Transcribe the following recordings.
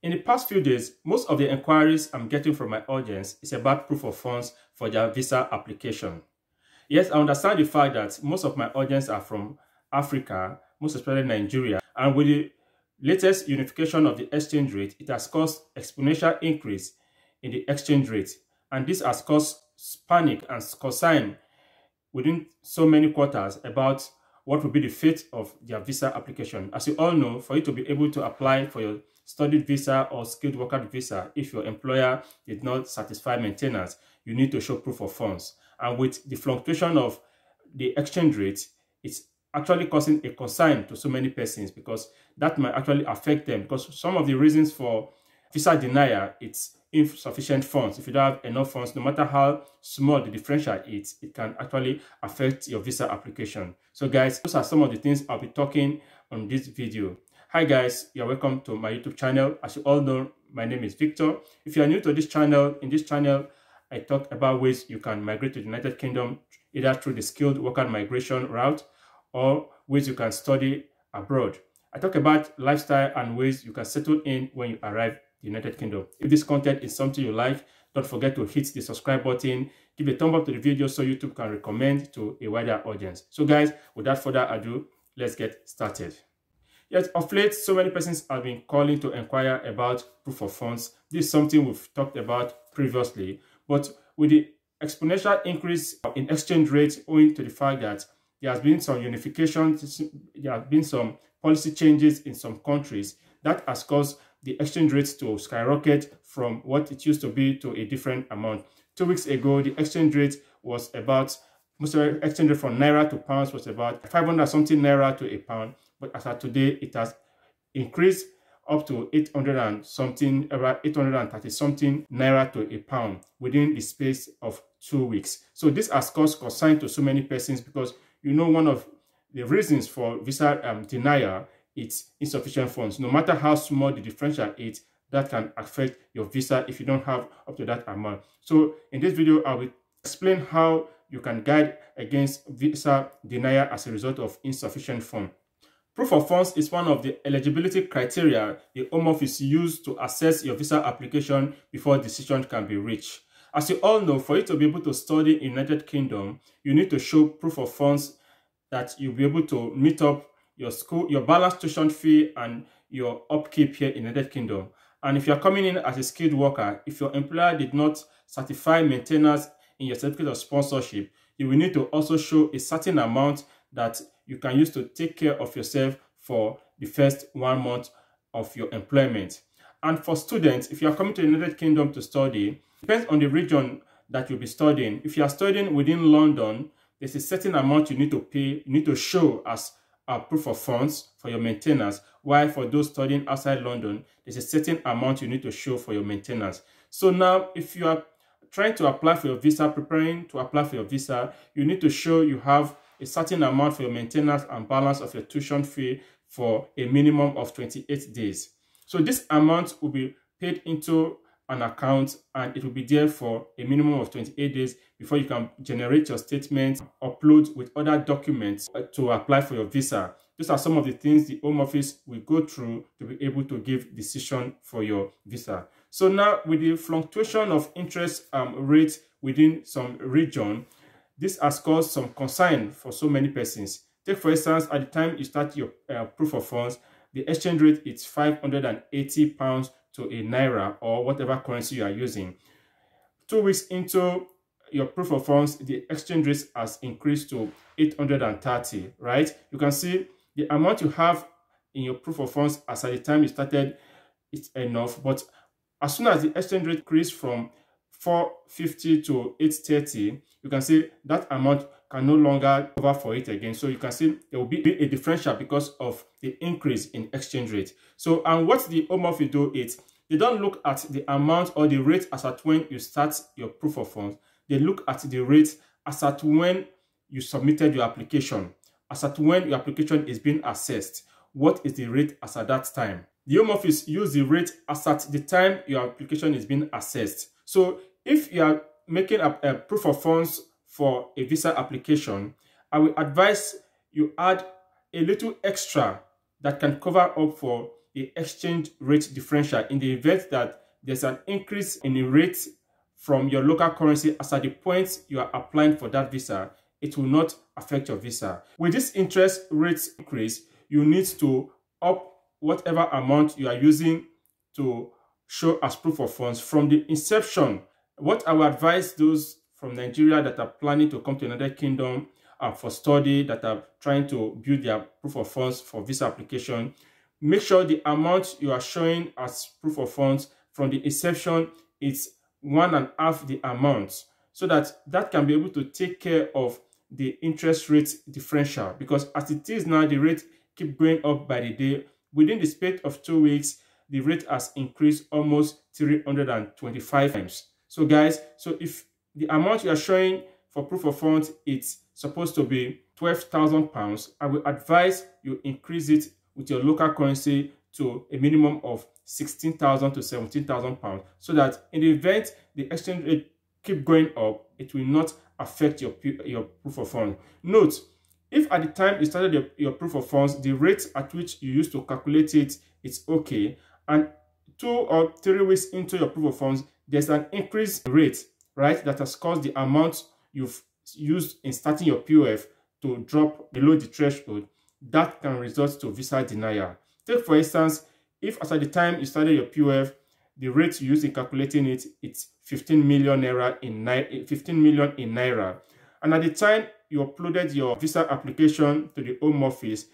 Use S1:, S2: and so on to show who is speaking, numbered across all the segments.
S1: In the past few days, most of the inquiries I'm getting from my audience is about proof of funds for their visa application. Yes, I understand the fact that most of my audience are from Africa, most especially Nigeria, and with the latest unification of the exchange rate, it has caused exponential increase in the exchange rate, and this has caused panic and concern within so many quarters about what will be the fate of their visa application. As you all know, for you to be able to apply for your studied visa or skilled worker visa, if your employer did not satisfy maintenance, you need to show proof of funds. And with the fluctuation of the exchange rate, it's actually causing a concern to so many persons because that might actually affect them because some of the reasons for visa denial, it's insufficient funds. If you don't have enough funds, no matter how small the differential is, it can actually affect your visa application. So guys, those are some of the things I'll be talking on this video. Hi guys, you're welcome to my YouTube channel. As you all know, my name is Victor. If you are new to this channel, in this channel, I talk about ways you can migrate to the United Kingdom either through the skilled worker migration route or ways you can study abroad. I talk about lifestyle and ways you can settle in when you arrive the United Kingdom. If this content is something you like, don't forget to hit the subscribe button, give a thumb up to the video so YouTube can recommend to a wider audience. So guys, without further ado, let's get started. Yet of late, so many persons have been calling to inquire about proof of funds. This is something we've talked about previously, but with the exponential increase in exchange rates owing to the fact that there has been some unification, there have been some policy changes in some countries that has caused the exchange rates to skyrocket from what it used to be to a different amount. Two weeks ago, the exchange rate was about, most of the exchange rate from naira to pounds was about 500 something naira to a pound. But as of today, it has increased up to 800 and something, about 830 something naira to a pound within the space of two weeks. So this has caused concern to so many persons because you know one of the reasons for visa um, denial it's insufficient funds. No matter how small the differential is, that can affect your visa if you don't have up to that amount. So in this video, I will explain how you can guide against visa denial as a result of insufficient funds. Proof of funds is one of the eligibility criteria the Home Office use to assess your visa application before decision can be reached. As you all know, for you to be able to study in United Kingdom, you need to show proof of funds that you'll be able to meet up your school, your balance tuition fee, and your upkeep here in United Kingdom. And if you're coming in as a skilled worker, if your employer did not certify maintenance in your certificate of sponsorship, you will need to also show a certain amount that you can use to take care of yourself for the first one month of your employment. And for students, if you are coming to the United Kingdom to study, depends on the region that you'll be studying. If you are studying within London, there's a certain amount you need to pay, you need to show as a proof of funds for your maintenance, while for those studying outside London, there's a certain amount you need to show for your maintenance. So now, if you are trying to apply for your visa, preparing to apply for your visa, you need to show you have a certain amount for your maintenance and balance of your tuition fee for a minimum of 28 days. So this amount will be paid into an account and it will be there for a minimum of 28 days before you can generate your statement, upload with other documents to apply for your visa. These are some of the things the Home Office will go through to be able to give decision for your visa. So now with the fluctuation of interest um, rates within some region, this has caused some concern for so many persons. Take for instance, at the time you start your uh, proof of funds, the exchange rate is 580 pounds to a naira or whatever currency you are using. Two weeks into your proof of funds, the exchange rate has increased to 830, right? You can see the amount you have in your proof of funds as at the time you started, it's enough. But as soon as the exchange rate increased from 450 to 830, you can see that amount can no longer cover for it again. So you can see there will be a differential because of the increase in exchange rate. So, and what the Home Office do is, they don't look at the amount or the rate as at when you start your proof of funds. They look at the rate as at when you submitted your application, as at when your application is being assessed. What is the rate as at that time? The Home Office use the rate as at the time your application is being assessed. So if you are making a, a proof of funds for a visa application, I will advise you add a little extra that can cover up for the exchange rate differential in the event that there's an increase in the rate from your local currency as at the point you are applying for that visa, it will not affect your visa. With this interest rate increase, you need to up whatever amount you are using to show as proof of funds from the inception. What I would advise those from Nigeria that are planning to come to another kingdom uh, for study, that are trying to build their proof of funds for visa application, make sure the amount you are showing as proof of funds from the inception is one and a half the amount so that that can be able to take care of the interest rate differential because as it is now the rate keep going up by the day within the space of two weeks the rate has increased almost 325 times so guys so if the amount you are showing for proof of funds it's supposed to be 12,000 pounds i will advise you increase it with your local currency to a minimum of 16,000 to 17,000 pounds so that in the event the exchange rate keep going up, it will not affect your, your proof of funds. Note, if at the time you started your, your proof of funds, the rate at which you used to calculate it, it is okay, and two or three weeks into your proof of funds, there's an increased rate, right, that has caused the amount you've used in starting your POF to drop below the threshold, that can result to visa denial. Take for instance, if at the time you started your POF, the rate you use in calculating it, it's 15 million naira in 15 million in naira. And at the time you uploaded your visa application to the home office,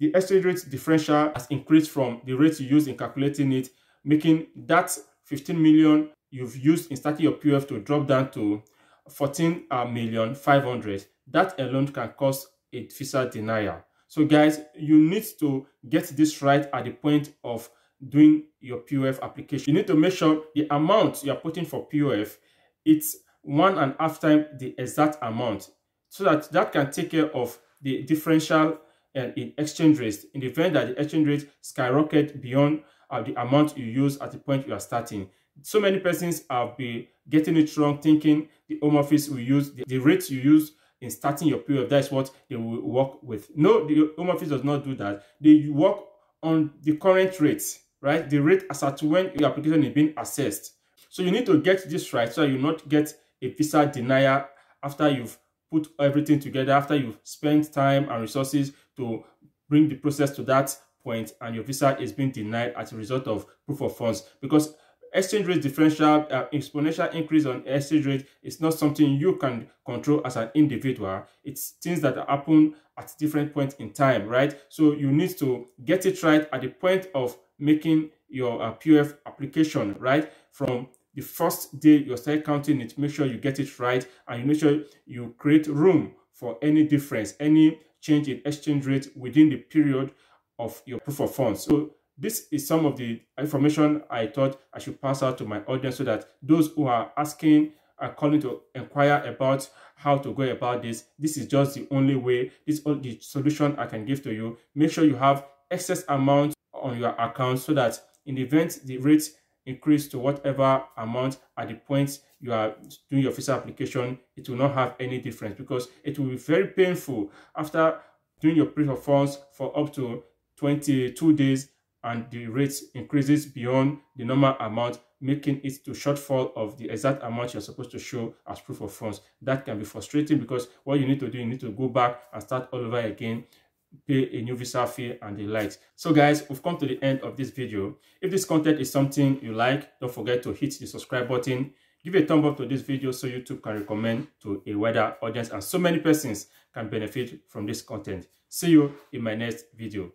S1: the exchange rate differential has increased from the rate you use in calculating it, making that 15 million you've used in starting your POF to drop down to 14 uh, 500. That alone can cause a visa denial. So guys, you need to get this right at the point of doing your POF application. You need to make sure the amount you are putting for POF, it's one and a half the exact amount so that that can take care of the differential in exchange rates in the event that the exchange rate skyrocket beyond uh, the amount you use at the point you are starting. So many persons have been getting it wrong, thinking the home office will use the, the rates you use in starting your POF. That's what they will work with. No, the home office does not do that. They work on the current rates right? The rate as at when your application is being assessed. So you need to get this right so you not get a visa denial after you've put everything together, after you've spent time and resources to bring the process to that point and your visa is being denied as a result of proof of funds. Because exchange rate differential, uh, exponential increase on exchange rate is not something you can control as an individual. It's things that happen at different points in time, right? So you need to get it right at the point of making your uh, POF application, right? From the first day you start counting it, make sure you get it right and you make sure you create room for any difference, any change in exchange rate within the period of your proof of funds. So this is some of the information I thought I should pass out to my audience so that those who are asking are calling to inquire about how to go about this. This is just the only way, this is the solution I can give to you. Make sure you have excess amount on your account so that in the event the rate increase to whatever amount at the point you are doing your visa application, it will not have any difference because it will be very painful after doing your proof of funds for up to 22 days and the rate increases beyond the normal amount, making it to shortfall of the exact amount you're supposed to show as proof of funds. That can be frustrating because what you need to do, you need to go back and start all over again pay a new visa fee and the likes. So guys, we've come to the end of this video. If this content is something you like, don't forget to hit the subscribe button. Give a thumb up to this video so YouTube can recommend to a wider audience and so many persons can benefit from this content. See you in my next video.